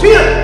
去。